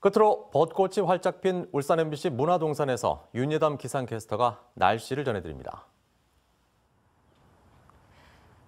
끝으로 벚꽃이 활짝 핀 울산 MBC 문화동산에서 윤예담 기상캐스터가 날씨를 전해드립니다.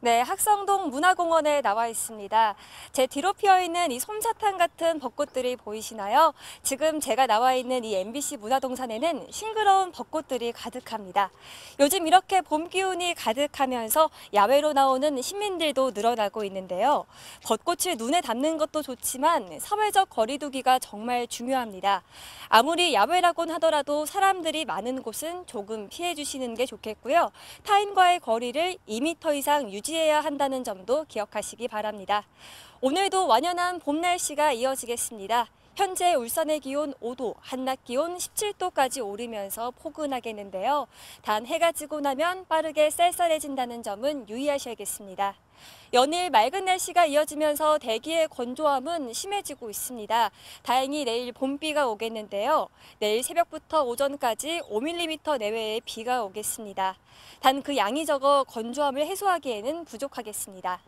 네, 학성동 문화공원에 나와 있습니다. 제 뒤로 피어 있는 이 솜사탕 같은 벚꽃들이 보이시나요? 지금 제가 나와 있는 이 MBC 문화동산에는 싱그러운 벚꽃들이 가득합니다. 요즘 이렇게 봄 기운이 가득하면서 야외로 나오는 시민들도 늘어나고 있는데요. 벚꽃을 눈에 담는 것도 좋지만 사회적 거리두기가 정말 중요합니다. 아무리 야외라곤 하더라도 사람들이 많은 곳은 조금 피해 주시는 게 좋겠고요. 타인과의 거리를 2m 이상 유지 해야 한다는 점도 기억하시기 바랍니다. 오늘도 완연한 봄 날씨가 이어지겠습니다. 현재 울산의 기온 5도, 한낮 기온 17도까지 오르면서 포근하겠는데요. 단 해가 지고 나면 빠르게 쌀쌀해진다는 점은 유의하셔야겠습니다. 연일 맑은 날씨가 이어지면서 대기의 건조함은 심해지고 있습니다. 다행히 내일 봄비가 오겠는데요. 내일 새벽부터 오전까지 5mm 내외의 비가 오겠습니다. 단 그 양이 적어 건조함을 해소하기에는 부족하겠습니다.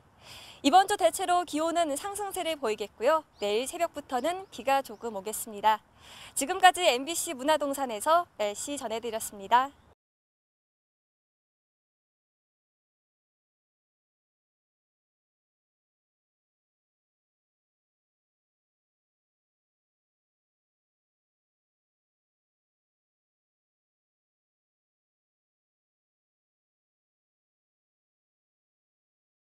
이번 주 대체로 기온은 상승세를 보이겠고요. 내일 새벽부터는 비가 조금 오겠습니다. 지금까지 MBC 문화동산에서 날씨 전해드렸습니다.